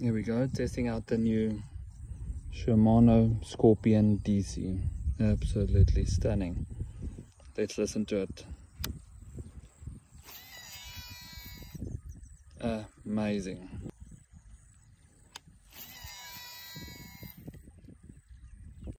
Here we go, testing out the new Shimano Scorpion DC. Absolutely stunning. Let's listen to it. Amazing.